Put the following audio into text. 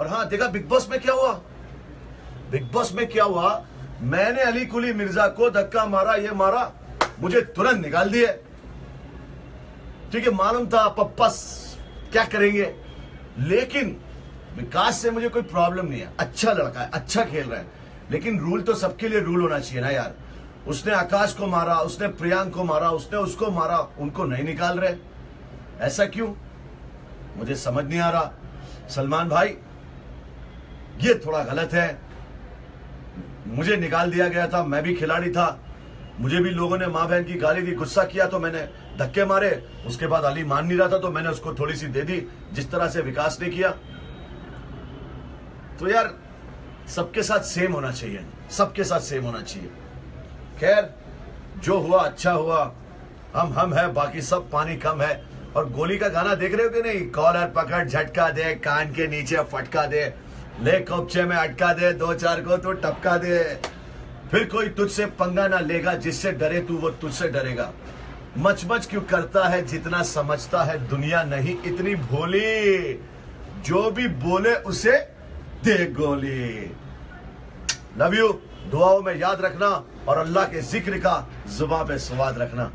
और हाँ देखा बिग बॉस में क्या हुआ? बिग बॉस में क्या हुआ? मैंने अली कुली मिर्ज़ा को धक्का मारा, ये मारा, मुझे तुरंत निकाल दिए। ठीक है, मालूम था पप्पा क्या करेंगे। लेकिन विकास से मुझे कोई प्रॉब्लम नहीं है। अच्छा लड़का है अच्छा खेल रहा है। लेकिन रूल तो सबके लिए रूल होना चाहिए ना यार। उसने आकाश को मारा, उसने प्रियांक को मारा, उसने उसको मारा, उनको नहीं निकाल रहे। ऐसा क्यों? मुझे समझ नहीं आ रहा। सलमान भाई ये थोड़ा गलत है। मुझे निकाल दिया गया था, मैं भी खिलाड़ी था। मुझे भी लोगों ने माँ बहन की गाली दी, गुस्सा किया तो मैंने धक्के मारे। उसके बाद अली मान नहीं रहा था तो मैंने उसको थोड़ी सी दे दी, जिस तरह से विकास ने किया। तो यार, सबके साथ सेम होना चाहिए, सबके साथ सेम होना चाहिए। खैर, जो हुआ अच्छा हुआ। हम हम है, बाकी सब पानी कम है। और गोली का गाना देख रहे हो कि नहीं? कॉलर पकड़, झटका दे, कान के नीचे, फटका दे। ले कपचे में अटका दे, दो चार को तो टपका दे। फिर कोई तुझसे पंगा ना लेगा, जिससे डरे तू, वो तुझसे डरेगा। मच मच क्यों करता है, जितना समझता है दुनिया नहीं, इतनी भोली। जो भी बोले उसे दे गोली। लव यू, दुआओं में याद रखना और अल्लाह के ज़िक्र का जुबा पे स्वाद रखना।